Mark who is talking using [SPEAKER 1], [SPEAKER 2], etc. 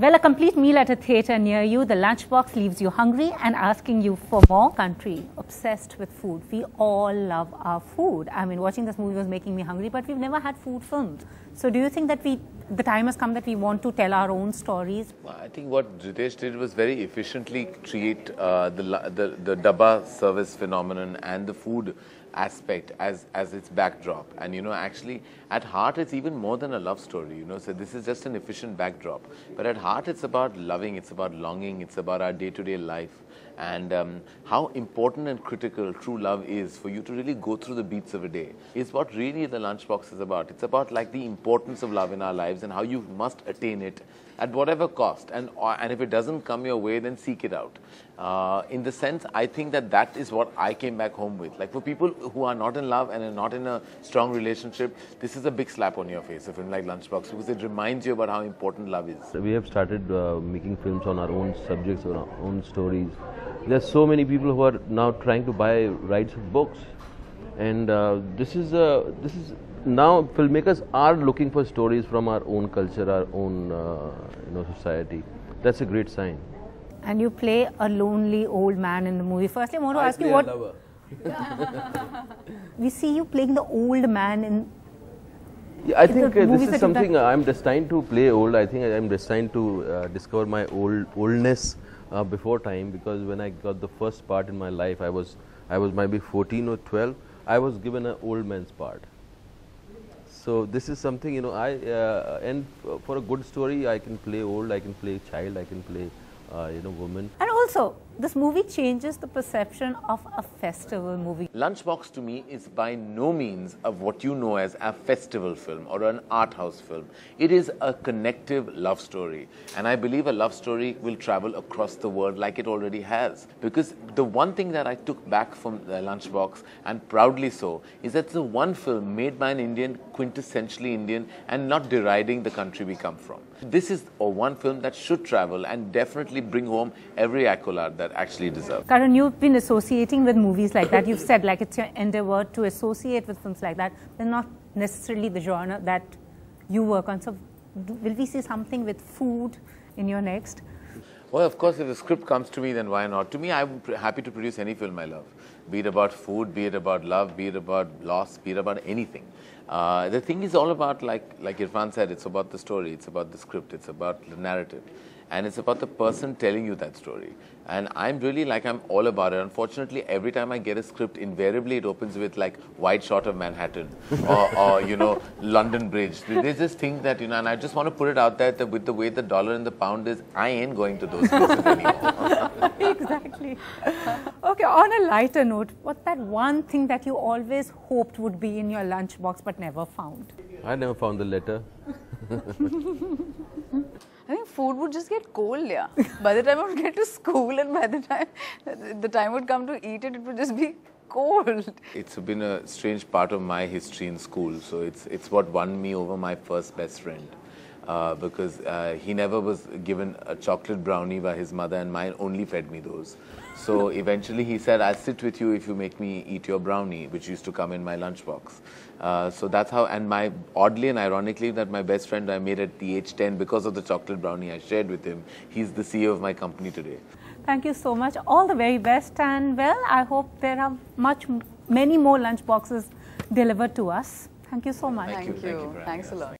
[SPEAKER 1] Well, a complete meal at a theatre near you, the lunchbox leaves you hungry and asking you for more. Country obsessed with food. We all love our food. I mean, watching this movie was making me hungry, but we've never had food films. So, do you think that we, the time has come that we want to tell our own stories?
[SPEAKER 2] I think what Ritesh did was very efficiently create uh, the, the the dabba service phenomenon and the food aspect as as its backdrop. And you know actually at heart it's even more than a love story you know. So this is just an efficient backdrop. But at heart it's about loving it's about longing it's about our day-to-day life. And um, how important and critical true love is for you to really go through the beats of a day is what really the lunchbox is about. It's about like the importance of love in our lives and how you must attain it at whatever cost. And uh, and if it doesn't come your way then seek it out. Uh, in the sense i think that that is what i came back home with. Like for people who are not in love and are not in a strong relationship this is a big slap on your face a film like lunchbox because it reminds you about how important love is.
[SPEAKER 3] We have started uh, making films on our own subjects on our own stories. There's so many people who are now trying to buy rights of books. And uh, this is uh, this is now filmmakers are looking for stories from our own culture our own uh, you know society that's a great sign
[SPEAKER 1] and you play a lonely old man in the movie firstly i want to
[SPEAKER 3] I
[SPEAKER 1] ask you what we see you playing the old man in
[SPEAKER 3] yeah, I
[SPEAKER 1] In
[SPEAKER 3] think
[SPEAKER 1] the
[SPEAKER 3] uh, this is something uh, I'm destined to play old. I think I'm destined to uh, discover my old oldness uh, before time because when I got the first part in my life, I was I was maybe 14 or 12. I was given an old man's part. So this is something you know. I uh, and for a good story, I can play old. I can play child. I can play uh, you know woman.
[SPEAKER 1] and also this movie changes the perception of a festival movie
[SPEAKER 2] Lunchbox to me is by no means of what you know as a festival film or an art house film. It is a connective love story. And I believe a love story will travel across the world like it already has. Because the one thing that I took back from the Lunchbox, and proudly so, is that it's the one film made by an Indian, quintessentially Indian, and not deriding the country we come from. This is a one film that should travel and definitely bring home every accolade that actually deserve.
[SPEAKER 1] Karan, you've been associating with movies like that. You've said like it's your endeavor to associate with films like that. They're not necessarily the genre that you work on. So, will we see something with food in your next?
[SPEAKER 2] Well, of course, if the script comes to me, then why not? To me, I'm pr- happy to produce any film I love, be it about food, be it about love, be it about loss, be it about anything. Uh, the thing is all about, like like Irrfan said, it's about the story, it's about the script, it's about the narrative, and it's about the person telling you that story. And I'm really like I'm all about it. Unfortunately, every time I get a script, invariably it opens with like wide shot of Manhattan or, or you know London Bridge. There's this thing that you know, and I just want to put it out there that with the way the dollar and the pound is, I ain't going to those places anymore.
[SPEAKER 1] exactly. Okay, on a lighter note, what's that one thing that you always hoped would be in your lunchbox but never found?
[SPEAKER 3] I never found the letter.
[SPEAKER 4] I think food would just get cold, yeah. by the time I would get to school and by the time the time would come to eat it, it would just be cold.
[SPEAKER 2] It's been a strange part of my history in school. So it's it's what won me over my first best friend. Uh, because uh, he never was given a chocolate brownie by his mother, and mine only fed me those. So eventually he said, I'll sit with you if you make me eat your brownie, which used to come in my lunchbox. Uh, so that's how, and my oddly and ironically, that my best friend I made at the age 10 because of the chocolate brownie I shared with him. He's the CEO of my company today.
[SPEAKER 1] Thank you so much. All the very best. And well, I hope there are much, many more lunchboxes delivered to us. Thank you so much.
[SPEAKER 2] Thank you.
[SPEAKER 4] Thank you.
[SPEAKER 2] for having
[SPEAKER 4] Thanks a lot.